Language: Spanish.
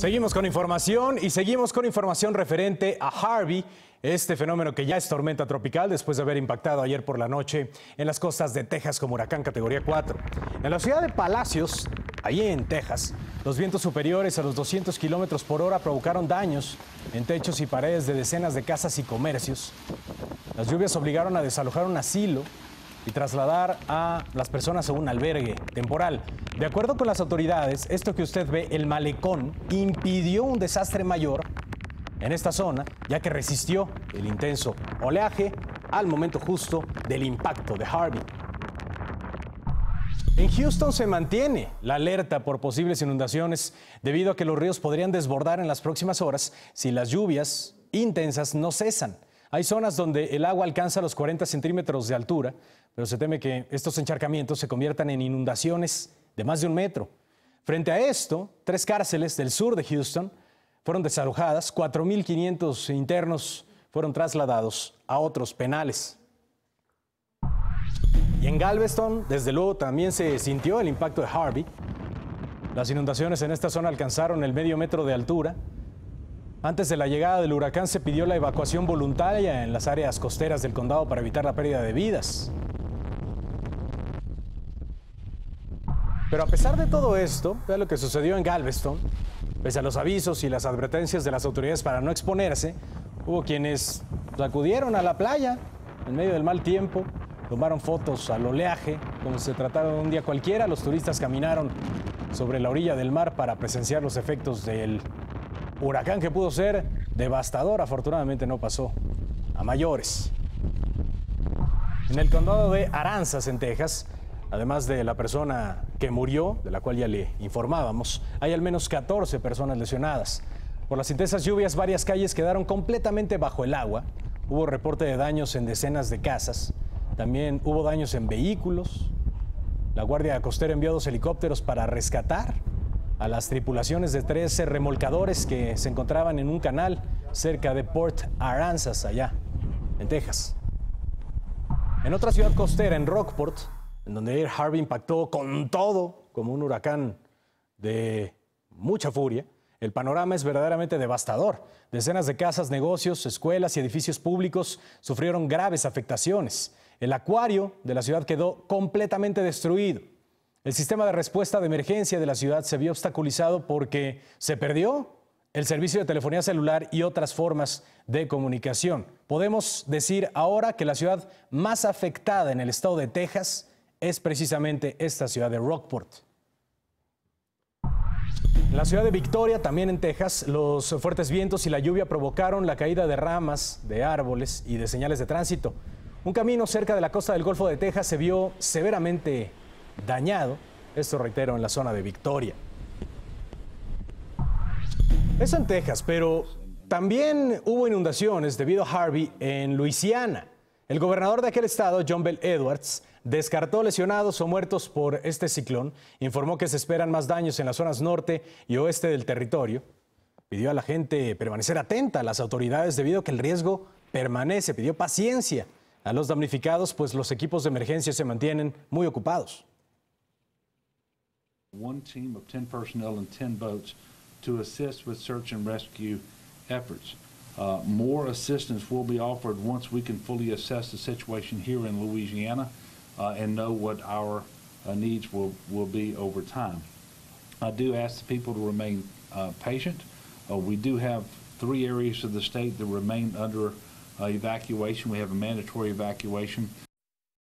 Seguimos con información y seguimos con información referente a Harvey, este fenómeno que ya es tormenta tropical después de haber impactado ayer por la noche en las costas de Texas como huracán categoría 4. En la ciudad de Palacios, allí en Texas, los vientos superiores a los 200 kilómetros por hora provocaron daños en techos y paredes de decenas de casas y comercios. Las lluvias obligaron a desalojar un asilo y trasladar a las personas a un albergue temporal. De acuerdo con las autoridades, esto que usted ve, el malecón, impidió un desastre mayor en esta zona, ya que resistió el intenso oleaje al momento justo del impacto de Harvey. En Houston se mantiene la alerta por posibles inundaciones debido a que los ríos podrían desbordar en las próximas horas si las lluvias intensas no cesan. Hay zonas donde el agua alcanza los 40 centímetros de altura, pero se teme que estos encharcamientos se conviertan en inundaciones de más de un metro. Frente a esto, tres cárceles del sur de Houston fueron desalojadas, 4.500 internos fueron trasladados a otros penales. Y en Galveston, desde luego, también se sintió el impacto de Harvey. Las inundaciones en esta zona alcanzaron el medio metro de altura. Antes de la llegada del huracán se pidió la evacuación voluntaria en las áreas costeras del condado para evitar la pérdida de vidas. Pero a pesar de todo esto, vea lo que sucedió en Galveston, pese a los avisos y las advertencias de las autoridades para no exponerse, hubo quienes acudieron a la playa en medio del mal tiempo, tomaron fotos al oleaje, como si se tratara de un día cualquiera, los turistas caminaron sobre la orilla del mar para presenciar los efectos del huracán que pudo ser devastador, afortunadamente no pasó a mayores. En el condado de Aranzas, en Texas, Además de la persona que murió, de la cual ya le informábamos, hay al menos 14 personas lesionadas. Por las intensas lluvias, varias calles quedaron completamente bajo el agua. Hubo reporte de daños en decenas de casas. También hubo daños en vehículos. La Guardia Costera envió dos helicópteros para rescatar a las tripulaciones de 13 remolcadores que se encontraban en un canal cerca de Port Aransas, allá, en Texas. En otra ciudad costera, en Rockport, en donde Air Harvey impactó con todo como un huracán de mucha furia, el panorama es verdaderamente devastador. Decenas de casas, negocios, escuelas y edificios públicos sufrieron graves afectaciones. El acuario de la ciudad quedó completamente destruido. El sistema de respuesta de emergencia de la ciudad se vio obstaculizado porque se perdió el servicio de telefonía celular y otras formas de comunicación. Podemos decir ahora que la ciudad más afectada en el estado de Texas es precisamente esta ciudad de Rockport. En la ciudad de Victoria, también en Texas, los fuertes vientos y la lluvia provocaron la caída de ramas, de árboles y de señales de tránsito. Un camino cerca de la costa del Golfo de Texas se vio severamente dañado, esto reitero, en la zona de Victoria. Eso en Texas, pero también hubo inundaciones debido a Harvey en Luisiana. El gobernador de aquel estado, John Bell Edwards, descartó lesionados o muertos por este ciclón, informó que se esperan más daños en las zonas norte y oeste del territorio, pidió a la gente permanecer atenta a las autoridades debido a que el riesgo permanece, pidió paciencia a los damnificados, pues los equipos de emergencia se mantienen muy ocupados. One team of 10 personnel and 10 boats to assist with search and rescue efforts. Uh, more assistance will be offered once we can fully assess the situation here in Louisiana uh, and know what our uh, needs will, will be over time. I do ask the people to remain uh, patient. Uh, we do have three areas of the state that remain under uh, evacuation. We have a mandatory evacuation.